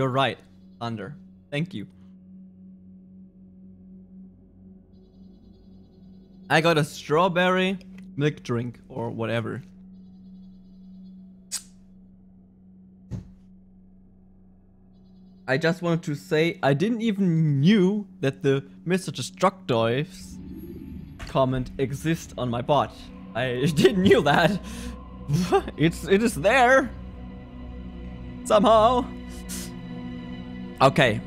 You're right, Thunder. Thank you. I got a strawberry milk drink or whatever. I just wanted to say I didn't even knew that the Mr. Destructoids comment exists on my bot. I didn't knew that. it's it is there. Somehow. Okay.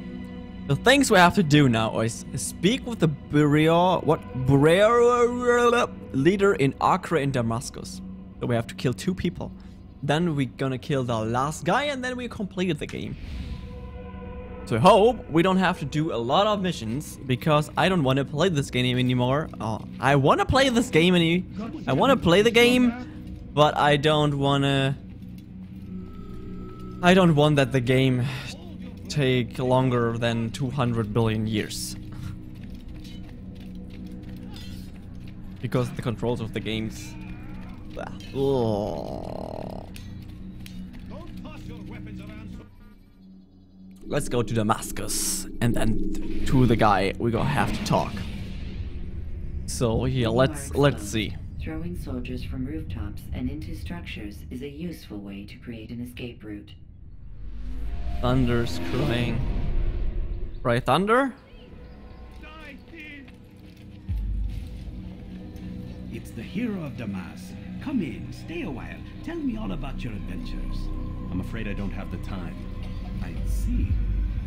The things we have to do now is speak with the Bureau, what Bureau leader in Acre in Damascus. So we have to kill two people. Then we're gonna kill the last guy and then we complete the game. So I hope we don't have to do a lot of missions because I don't want to play this game anymore. Oh, I want to play this game any I want to play the game, but I don't want to I don't want that the game take longer than 200 billion years. because the controls of the games. Let's go to Damascus and then to the guy we gonna have to talk. So yeah, let's let's see. Throwing soldiers from rooftops and into structures is a useful way to create an escape route. Thunder's crying. Right, Thunder? It's the hero of Damas. Come in, stay a while. Tell me all about your adventures. I'm afraid I don't have the time. I see.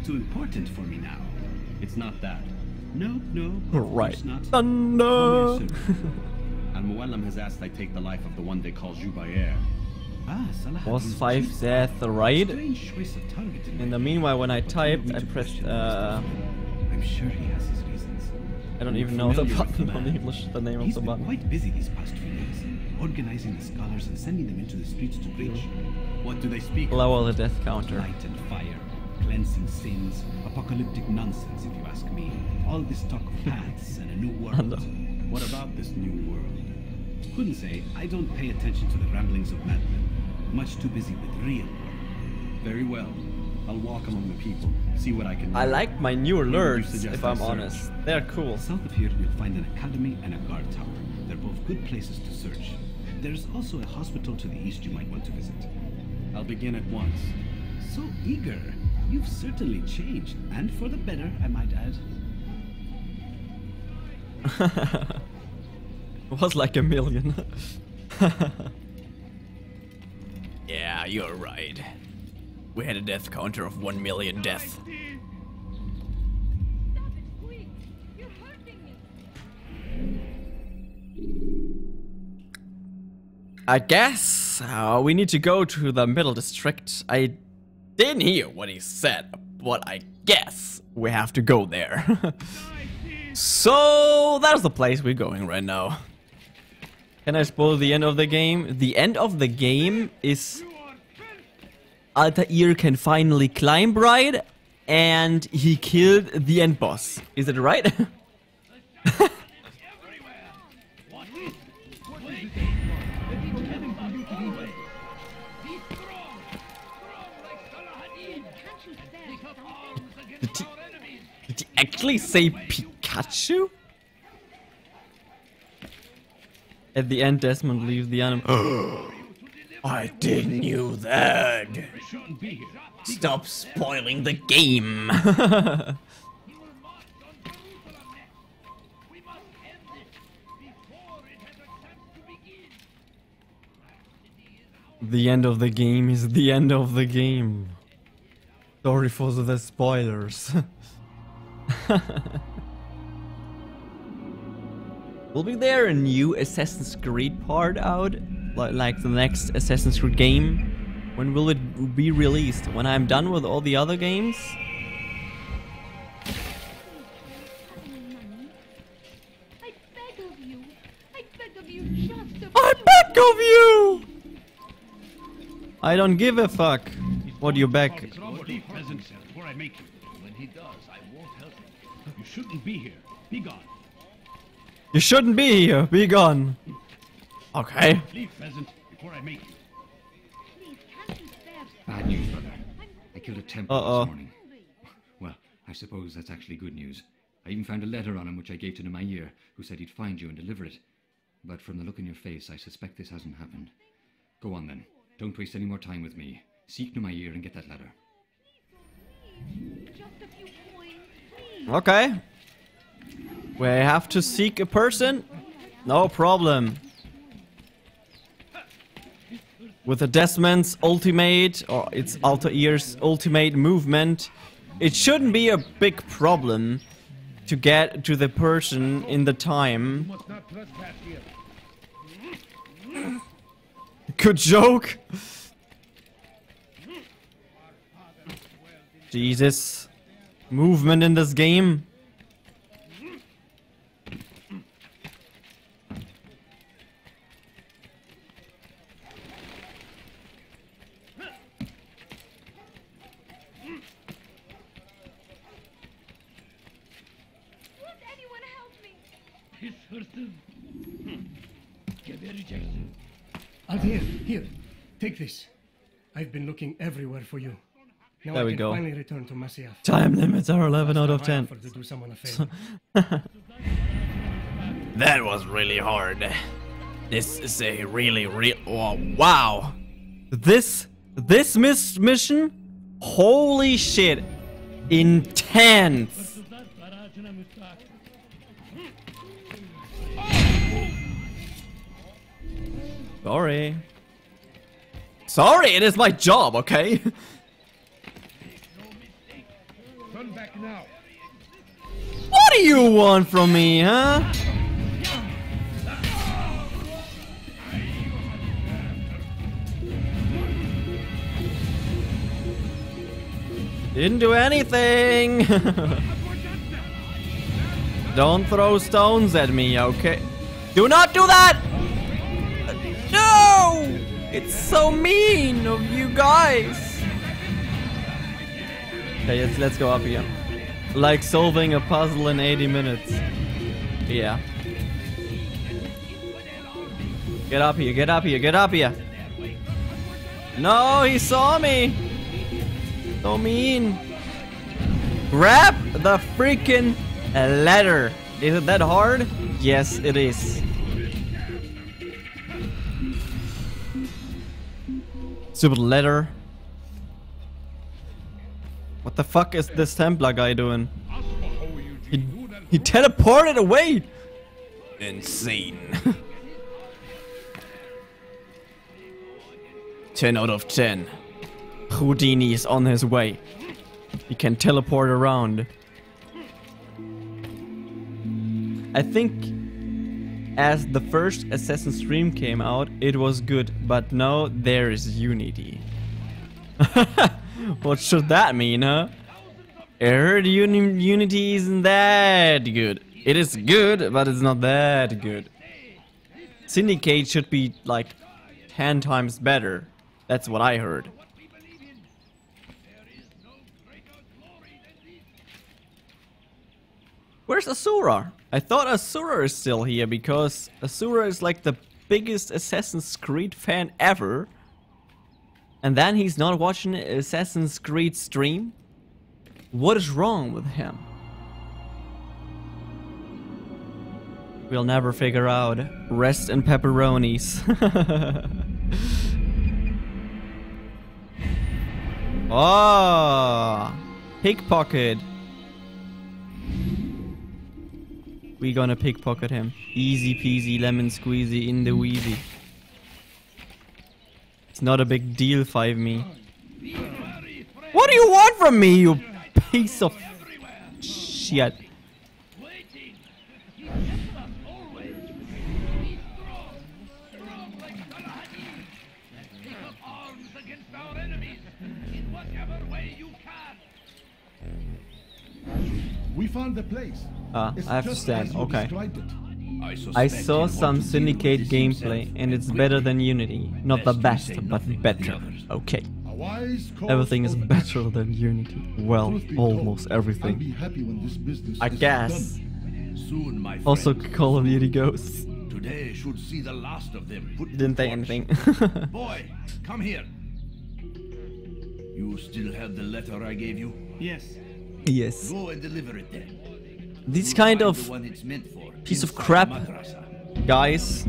Too important for me now. It's not that. No, no. Right. Not. Thunder! Al Mualim has asked I take the life of the one they call Jubair. Was 5 death right? Strange choice of target In the meanwhile, when I typed, I pressed, uh... I'm sure he has his reasons. I don't even know the button on. English, the name of the button. quite busy these past few days, organizing the scholars and sending them into the streets to preach. What do they speak? Lower the death counter. Light and fire, cleansing sins, apocalyptic nonsense, if you ask me. All this talk of paths and a new world. What about this new world? Couldn't say. I don't pay attention to the ramblings of madmen. Much too busy with real work. Very well. I'll walk among the people, see what I can I like my new Maybe you alerts, if I'm honest. They're cool. South of here, you'll find an academy and a guard tower. They're both good places to search. There's also a hospital to the east you might want to visit. I'll begin at once. So eager. You've certainly changed, and for the better, I might add. It was like a million. you're right. We had a death counter of 1 million death. I guess uh, we need to go to the middle district. I didn't hear what he said, but I guess we have to go there. so that's the place we're going right now. Can I spoil the end of the game? The end of the game is Altair can finally climb right and he killed the end boss. Is it right? Did he, did he actually say Pikachu? At the end, Desmond leaves the animal. I didn't knew that. Stop spoiling the game. the end of the game is the end of the game. Sorry for the spoilers. Will be there a new Assassin's Creed part out? Like, the next Assassin's Creed game? When will it be released? When I'm done with all the other games? I beg of you. I beg of you I beg of you! I don't give a fuck. What you beg? Leave present before I make you. When he does, I won't help him. You shouldn't be here. Be gone. You shouldn't be here. Be gone. Okay. Leave present before I make you. please can't you spare Bad news, brother. I killed a Templar Uh-oh. this morning. Well, I suppose that's actually good news. I even found a letter on him which I gave to Nemayer, who said he'd find you and deliver it. But from the look in your face, I suspect this hasn't happened. Go on then. Don't waste any more time with me. Seek Nemayer and get that letter. Just a few coins, please. Okay. We have to seek a person. No problem. With the Desmond's ultimate, or its Altair's ultimate movement, it shouldn't be a big problem to get to the person in the time. Good joke. Jesus. Movement in this game. Won't anyone help me? Altair, here, take this. I've been looking everywhere for you. Now There I we can go. finally return to Masyaf. Time limits are 11 out of 10. offered to do someone a favor. That was really hard. This is a really real. Oh, wow. This this miss mission, holy shit, intense. Sorry. Sorry, it is my job, okay? What do you want from me, huh? Didn't do anything. Don't throw stones at me, okay? Do not do that! It's so mean of you guys. Okay, let's, let's go up here. Like solving a puzzle in 80 minutes. Yeah. Get up here, get up here, get up here. No, he saw me. So mean. Grab the freaking letter. Is it that hard? Yes, it is. Stupid letter. What the fuck is this Templar guy doing? He, he teleported away! Insane. 10 out of 10. Houdini is on his way. He can teleport around. I think as the first Assassin's Dream came out, it was good, but now there is Unity. what should that mean, huh? I heard uni Unity isn't that good. It is good, but it's not that good. Syndicate should be like 10 times better. That's what I heard. Where's Asura? I thought Asura is still here because Asura is like the biggest Assassin's Creed fan ever. And then he's not watching Assassin's Creed stream? What is wrong with him? We'll never figure out. Rest in pepperonis. oh, pickpocket. We gonna pickpocket him. Easy peasy lemon squeezy in the weezy. It's not a big deal, 5 me. What do you want from me, you piece of shit? We found the place. Ah, It's I have to stand, okay. described it. I saw some Syndicate gameplay and it's better than Unity. Not the best, but better. Okay. A wise course Everything is of better than Unity. Well, Truth be told, almost I'll everything. be happy when this business I guess. Soon, my friend. Also, Call of Duty Ghosts. Today should see the last of them. Put Didn't say anything. Boy, come here. You still have the letter I gave you? Yes. Yes. Go and deliver it then. This You'll kind of the one it's meant for. piece of crap. Madrasa. guys,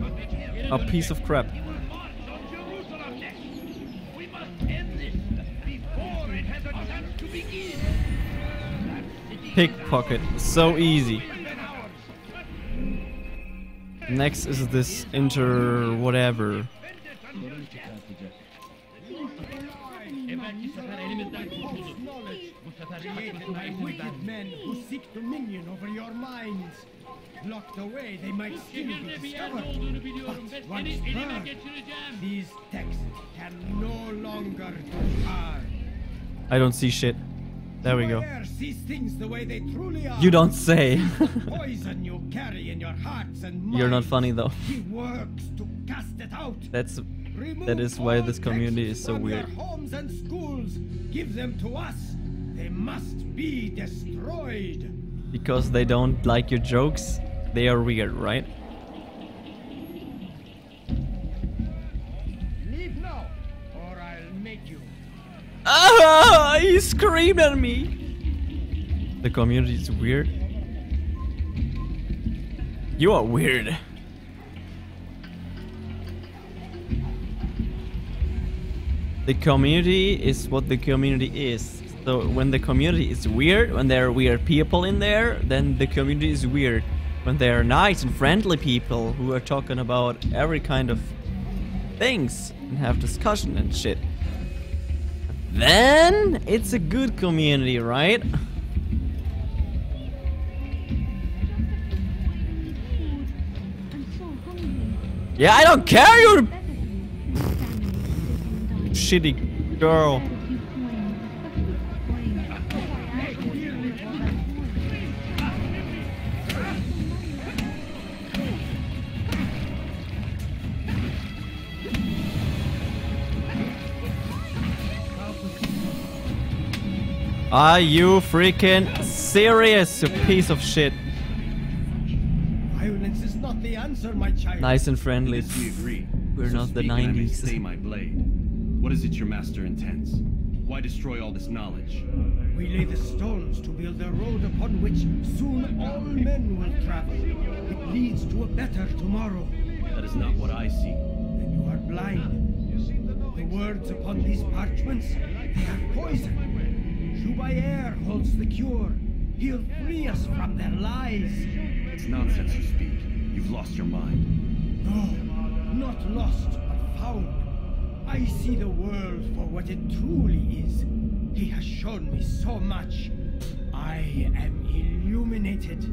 a piece of crap. We so easy. Next is this inter a chance to begin. Pickpocket, so easy. Next is this inter whatever. Wicked men who seek dominion over your minds. Away, they might still be discovered. But once heard, these texts can no longer. I don't see shit. There we go. The way they truly are. You don't say. poison you carry in your hearts and minds. You're not funny though. He works to cast it out. That's Remove that is why this community is so weird. Homes and schools. Give them to us. They must be destroyed. Because they don't like your jokes. They are weird, right? Leave now, or I'll make you. Ah! He screamed at me. The community is weird. You are weird. The community is what the community is. So when the community is weird, when there are weird people in there, then the community is weird. When there are nice and friendly people who are talking about every kind of things and have discussion and shit, then it's a good community, right? Yeah, I don't care, you shitty girl. Are you freaking serious, you piece of shit? Violence is not the answer, my child. Nice and friendly. We agree. We're So not the speak and I may 90s. What is it your master intends? Why destroy all this knowledge? We lay the stones to build a road upon which soon all men will travel. It leads to a better tomorrow. That is not what I see. Then you are blind. The words upon these parchments, they are poison. Jubair holds the cure. He'll free us from their lies. It's nonsense you speak. You've lost your mind. No, not lost, but found. I see the world for what it truly is. He has shown me so much. I am illuminated.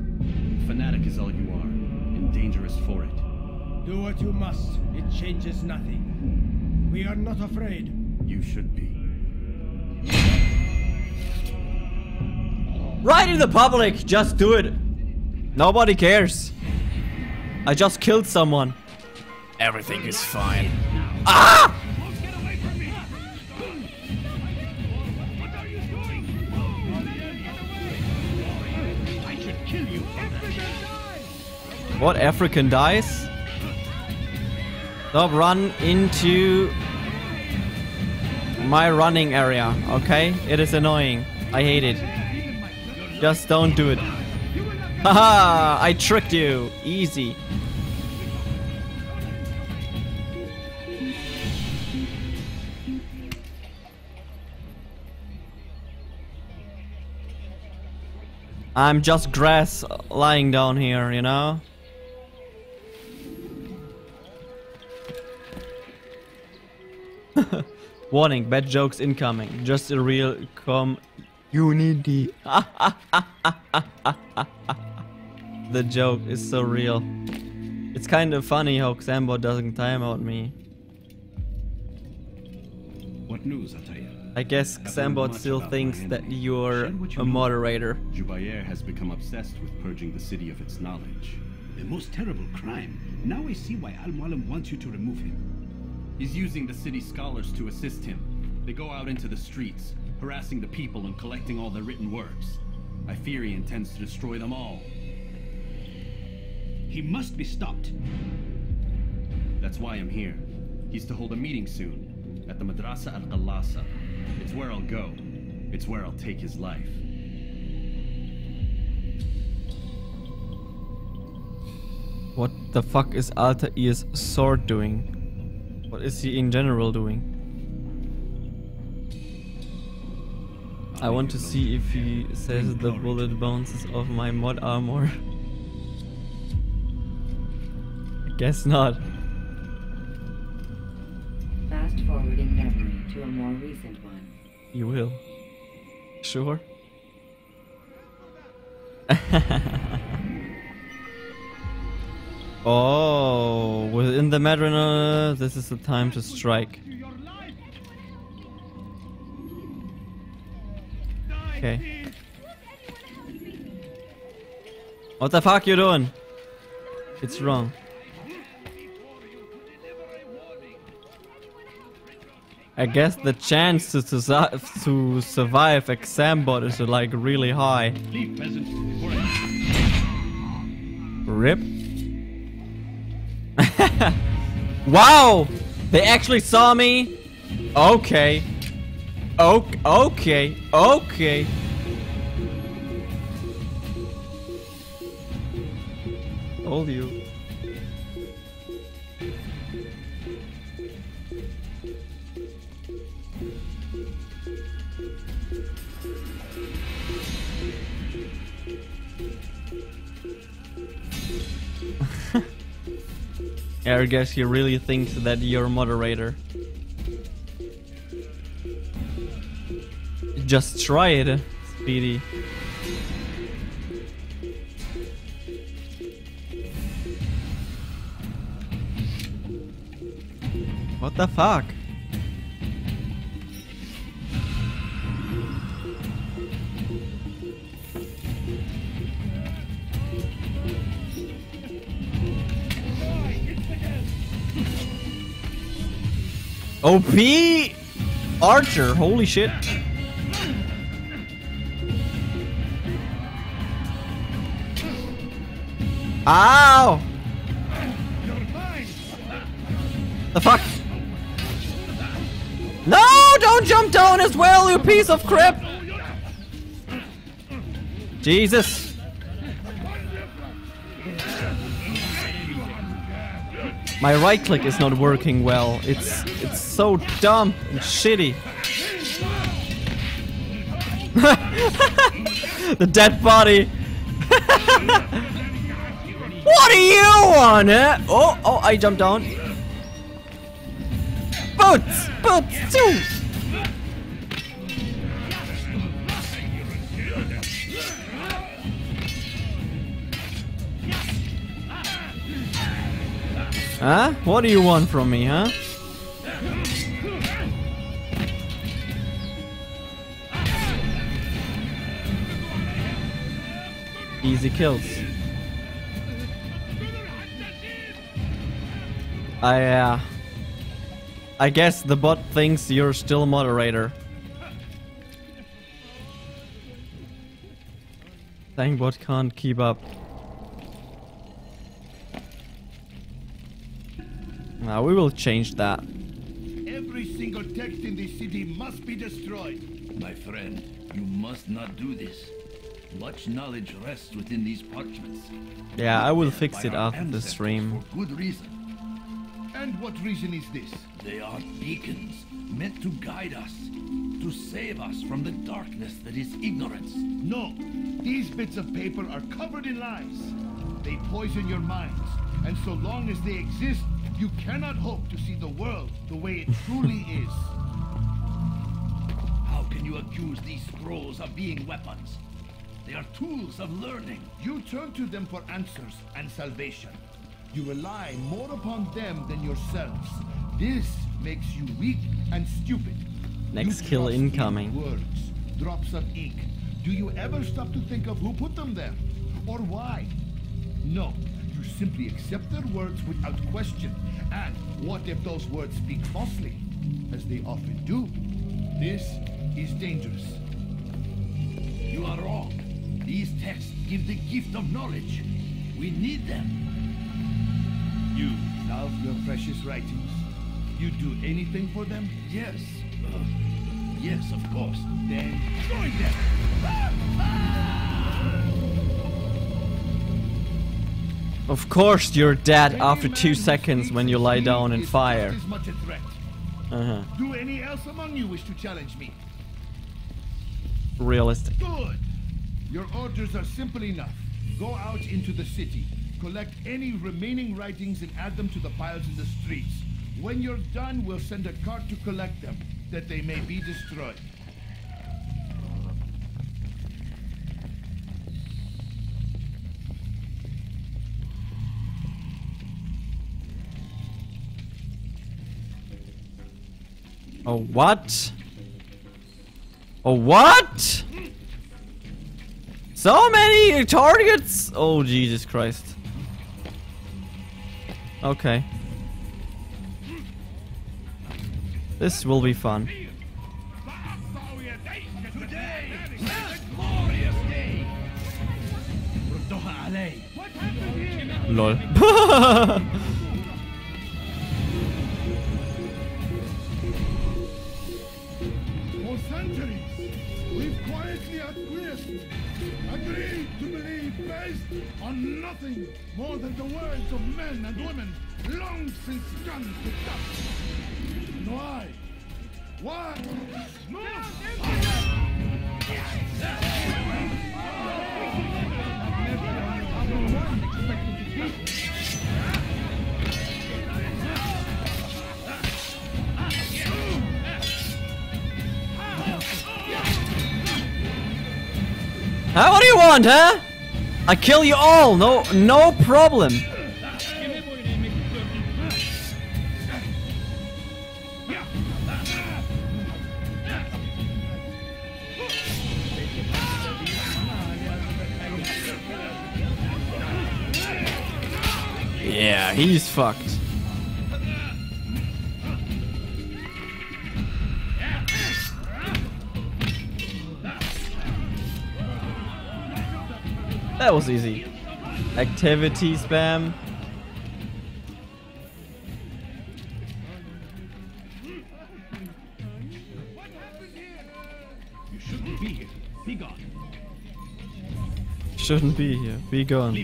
Fanatic is all you are, and dangerous for it. Do what you must. It changes nothing. We are not afraid. You should be. Right in the public, just do it. Nobody cares. I just killed someone. Everything is fine. Ah! What African dies? Stop run into my running area, okay? It is annoying. I hate it. Just don't do it. Haha! I tricked you. Easy. I'm just grass lying down here, you know? Warning, bad jokes incoming. Just a real community. the The joke is so real. It's kind of funny how Xambo doesn't time out me. What news, Altair? I guess I've Xambot still thinks that you're you a know. moderator. Jubair has become obsessed with purging the city of its knowledge. The most terrible crime. Now I see why Al Mualim wants you to remove him. He's using the city scholars to assist him. They go out into the streets, harassing the people and collecting all their written works. I fear he intends to destroy them all. He must be stopped. That's why I'm here. He's to hold a meeting soon at the Madrasa Al Qalasa. It's where I'll go. It's where I'll take his life. What the fuck is Altair's sword doing? What is he in general doing? I want to see if he says the bullet bounces off my mod armor. I guess not. Fast forwarding memory to a more recent one. You will. Sure. oh, within the Madrasa, this is the time to strike. Okay. What the fuck you doing? It's wrong. I guess the chance to, to, to survive Exambot is like really high. Leave, peasant, or Rip. wow! They actually saw me? Okay. Okay, okay, okay. Told you. I guess he really thinks that you're moderator. Just try it, Speedy. What the fuck? OP Archer, holy shit. Ow! The fuck? No, don't jump down as well, you piece of crap! Jesus. My right click is not working well. It's it's so dumb and shitty. the dead body. what do you want, eh? Oh, oh, I jumped down. Boots! Boots! Too! Huh? What do you want from me, huh? Easy kills. I, uh... I guess the bot thinks you're still moderator. Dang bot can't keep up. Now we will change that. Every single text in this city must be destroyed. My friend, you must not do this. Much knowledge rests within these parchments. Yeah, I will fix it after the stream. For good reason. And what reason is this? They are beacons meant to guide us, to save us from the darkness that is ignorance. No, these bits of paper are covered in lies. They poison your minds, and so long as they exist, you cannot hope to see the world the way it truly is. How can you accuse these scrolls of being weapons? They are tools of learning. You turn to them for answers and salvation. You rely more upon them than yourselves. This makes you weak and stupid. Next You kill trust in incoming. Words, drops of ink. Do you ever stop to think of who put them there? Or why? No, simply accept their words without question. And what if those words speak falsely? As they often do. This is dangerous. You are wrong. These texts give the gift of knowledge. We need them. You love your precious writings. You do anything for them? Yes. Uh, Yes, of course. Then join them. Of course you're dead after two seconds when you lie down and fire. as much a threat. Uh-huh. Do any else among you wish to challenge me? Realistic. Good. Your orders are simple enough. Go out into the city, collect any remaining writings and add them to the piles in the streets. When you're done, we'll send a cart to collect them, that they may be destroyed. A what? A what? So many targets! Oh, Jesus Christ. Okay. This will be fun. Lol. we've quietly acquiesced, agreed to believe based on nothing more than the words of men and women long since gone to dust. And why? Why? How what do you want, huh? I kill you all, no no problem. Yeah, he's fucked. That was easy. Activity spam. You shouldn't be here. Be gone.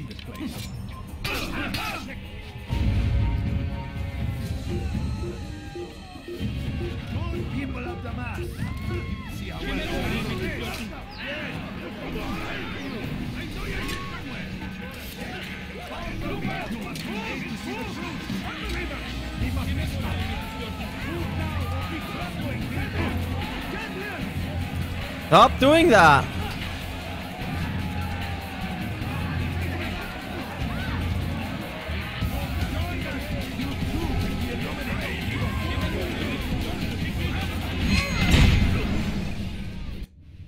Stop doing that.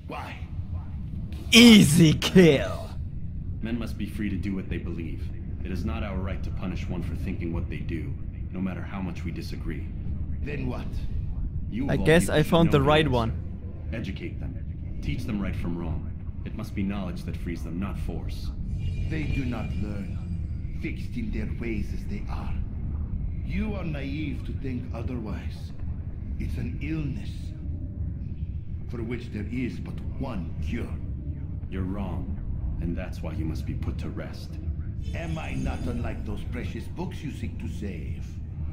Why? Easy kill. Men must be free to do what they believe. It is not our right to punish one for thinking what they do, no matter how much we disagree. Then what? You I guess I found the right answer. one. Educate them. Teach them right from wrong. It must be knowledge that frees them, not force. They do not learn, fixed in their ways as they are. You are naive to think otherwise. It's an illness for which there is but one cure. You're wrong, and that's why you must be put to rest. Am I not unlike those precious books you seek to save?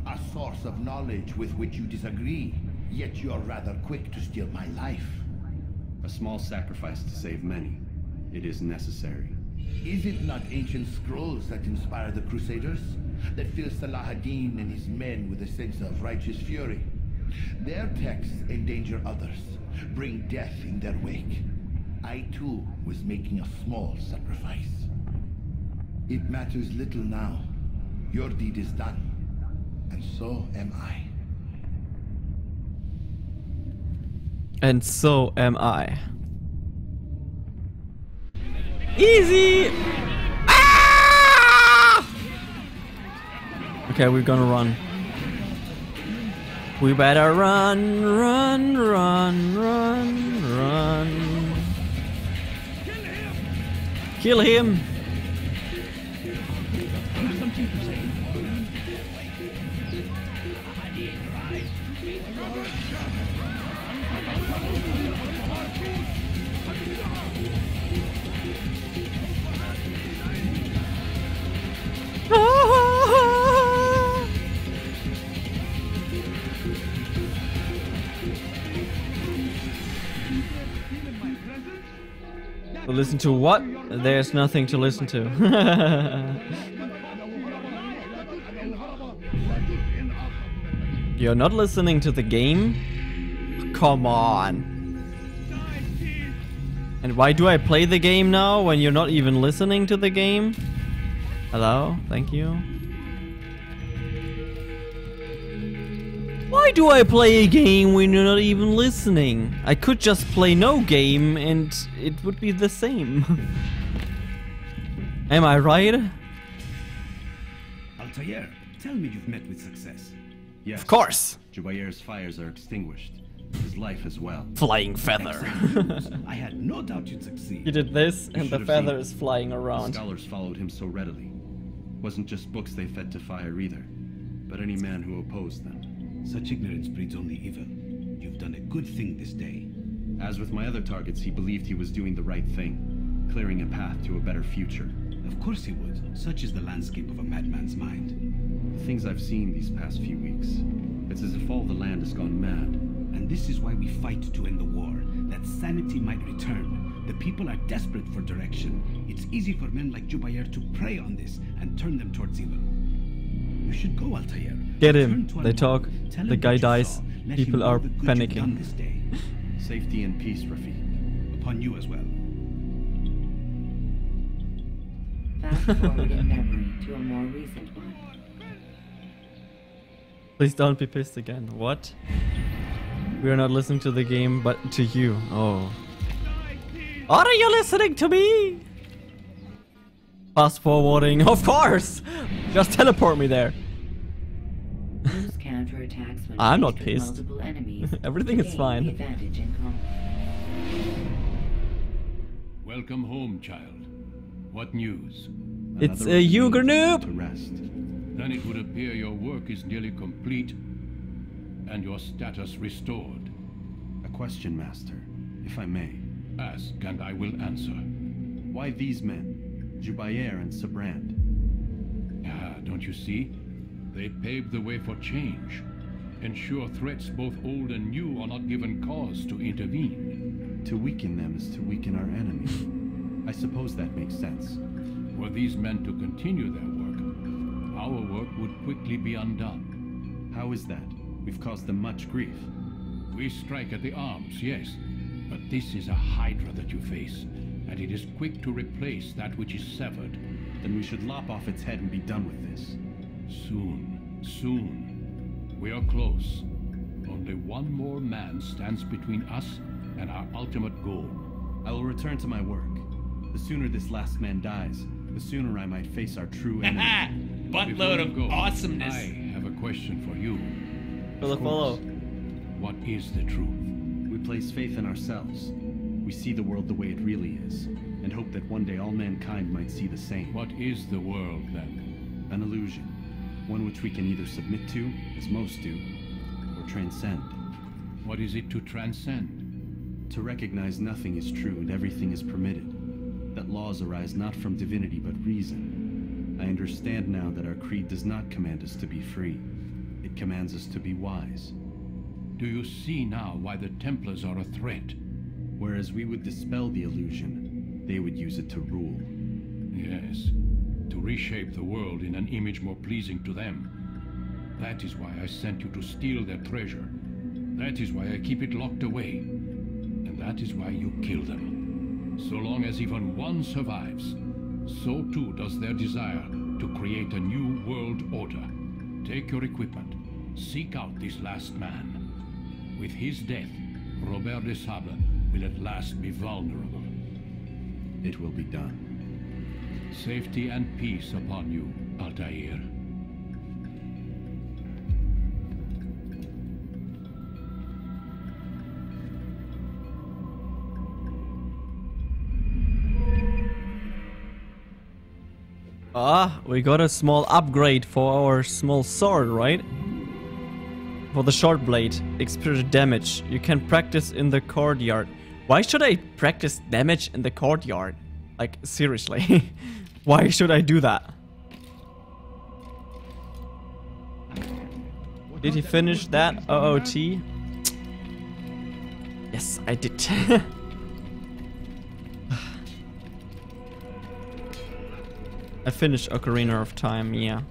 A source of knowledge with which you disagree, yet you're rather quick to steal my life. A small sacrifice to save many. It is necessary. Is it not ancient scrolls that inspire the Crusaders? That fill Salah ad-Din and his men with a sense of righteous fury? Their texts endanger others, bring death in their wake. I too was making a small sacrifice. It matters little now. Your deed is done, and so am I. And so am I. Easy! Ah! Okay, we're gonna run. We better run, run, run, run, run. Kill him! To listen to what? There's nothing to listen to. You're not listening to the game? Come on. And why do I play the game now when you're not even listening to the game? Hello? Thank you. Why do I play a game when you're not even listening? I could just play no game and it would be the same. Am I right? Altair, tell me you've met with success. Yes. Of course. Jubair's fires are extinguished. His life as well. Flying feather. I had no doubt you'd succeed. he did this You and the have feather is flying The around. scholars followed him so readily. Wasn't just books they fed to fire either, but any man who opposed them. Such ignorance breeds only evil. You've done a good thing this day. As with my other targets, he believed he was doing the right thing, clearing a path to a better future. Of course he would. Such is the landscape of a madman's mind. The things I've seen these past few weeks, it's as if all the land has gone mad. And this is why we fight to end the war, that sanity might return. The people are desperate for direction. It's easy for men like Jubair to prey on this and turn them towards evil. You should go, Altair. Get him. They talk. The guy dies. People are the good you've panicking. done this day. Safety and peace, Rafiq. Upon you as well. Fast forward in memory to a more recent one. Please don't be pissed again. What? We are not listening to the game, but to you. Oh. Are you listening to me? Fast forwarding, of course! Just teleport me there. Use counterattacks when I'm not pissed. Everything is fine. The advantage in combat. Welcome home, child. What news? It's Another a of the Yuger noob. To rest. Then it would appear your work is nearly complete and your status restored. A question, Master, if I may. Ask and I will answer. Why these men? Jubair and Sibrand. Ah, don't you see? They paved the way for change. Ensure threats both old and new are not given cause to intervene. To weaken them is to weaken our enemy. I suppose that makes sense. Were these men to continue their work, our work would quickly be undone. How is that? We've caused them much grief. We strike at the arms, yes, but this is a hydra that you face, and it is quick to replace that which is severed. Then we should lop off its head and be done with this. Soon, soon. We are close. Only one more man stands between us and our ultimate goal. I will return to my work. The sooner this last man dies, the sooner I might face our true enemy. Before Buttload of go, awesomeness. I have a question for you. Follow, follow. What is the truth? We place faith in ourselves. We see the world the way it really is, and hope that one day all mankind might see the same. What is the world then? An illusion. One which we can either submit to, as most do, or transcend. What is it to transcend? To recognize nothing is true and everything is permitted. That laws arise not from divinity but reason. I understand now that our creed does not command us to be free. It commands us to be wise. Do you see now why the Templars are a threat? Whereas we would dispel the illusion, they would use it to rule. Yes, to reshape the world in an image more pleasing to them. That is why I sent you to steal their treasure. That is why I keep it locked away. And that is why you kill them. So long as even one survives, so too does their desire to create a new world order. Take your equipment. Seek out this last man. With his death, Robert de Sable will at last be vulnerable. It will be done. Safety and peace upon you, Altair. Ah, we got a small upgrade for our small sword, right? For the short blade, experience damage. You can practice in the courtyard. Why should I practice damage in the courtyard? Like, seriously. Why should I do that? Did he finish that OOT? Yes, I did. I finished Ocarina of Time, yeah.